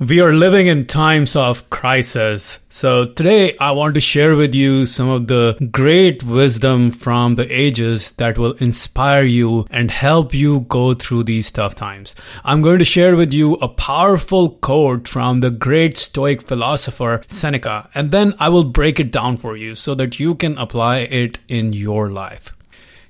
We are living in times of crisis. So today I want to share with you some of the great wisdom from the ages that will inspire you and help you go through these tough times. I'm going to share with you a powerful quote from the great Stoic philosopher Seneca, and then I will break it down for you so that you can apply it in your life.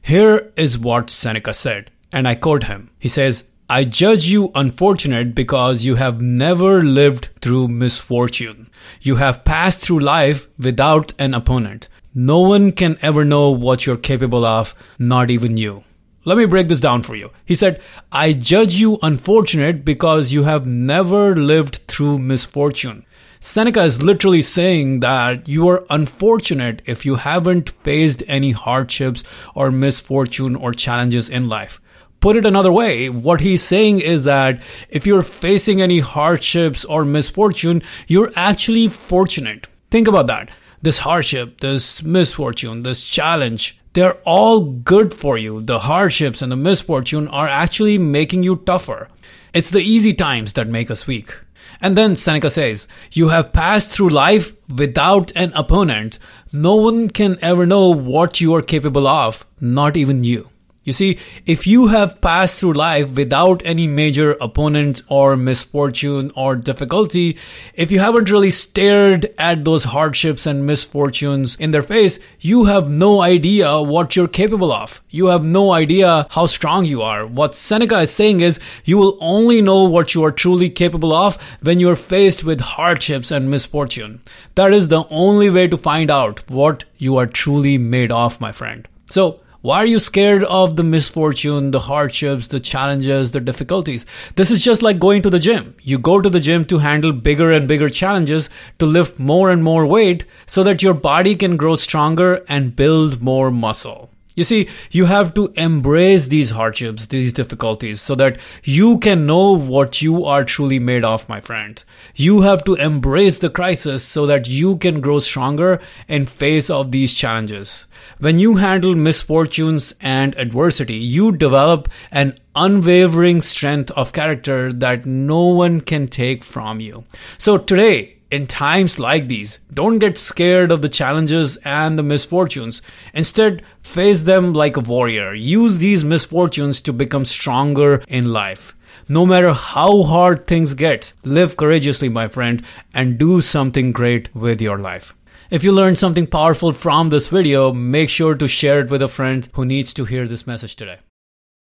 Here is what Seneca said, and I quote him. He says, I judge you unfortunate because you have never lived through misfortune. You have passed through life without an opponent. No one can ever know what you're capable of, not even you. Let me break this down for you. He said, I judge you unfortunate because you have never lived through misfortune. Seneca is literally saying that you are unfortunate if you haven't faced any hardships or misfortune or challenges in life put it another way, what he's saying is that if you're facing any hardships or misfortune, you're actually fortunate. Think about that. This hardship, this misfortune, this challenge, they're all good for you. The hardships and the misfortune are actually making you tougher. It's the easy times that make us weak. And then Seneca says, You have passed through life without an opponent. No one can ever know what you are capable of, not even you. You see, if you have passed through life without any major opponents or misfortune or difficulty, if you haven't really stared at those hardships and misfortunes in their face, you have no idea what you're capable of. You have no idea how strong you are. What Seneca is saying is you will only know what you are truly capable of when you are faced with hardships and misfortune. That is the only way to find out what you are truly made of, my friend. So, why are you scared of the misfortune, the hardships, the challenges, the difficulties? This is just like going to the gym. You go to the gym to handle bigger and bigger challenges, to lift more and more weight so that your body can grow stronger and build more muscle. You see, you have to embrace these hardships, these difficulties, so that you can know what you are truly made of, my friend. You have to embrace the crisis so that you can grow stronger in face of these challenges. When you handle misfortunes and adversity, you develop an unwavering strength of character that no one can take from you. So today, in times like these, don't get scared of the challenges and the misfortunes. Instead, face them like a warrior. Use these misfortunes to become stronger in life. No matter how hard things get, live courageously, my friend, and do something great with your life. If you learned something powerful from this video, make sure to share it with a friend who needs to hear this message today.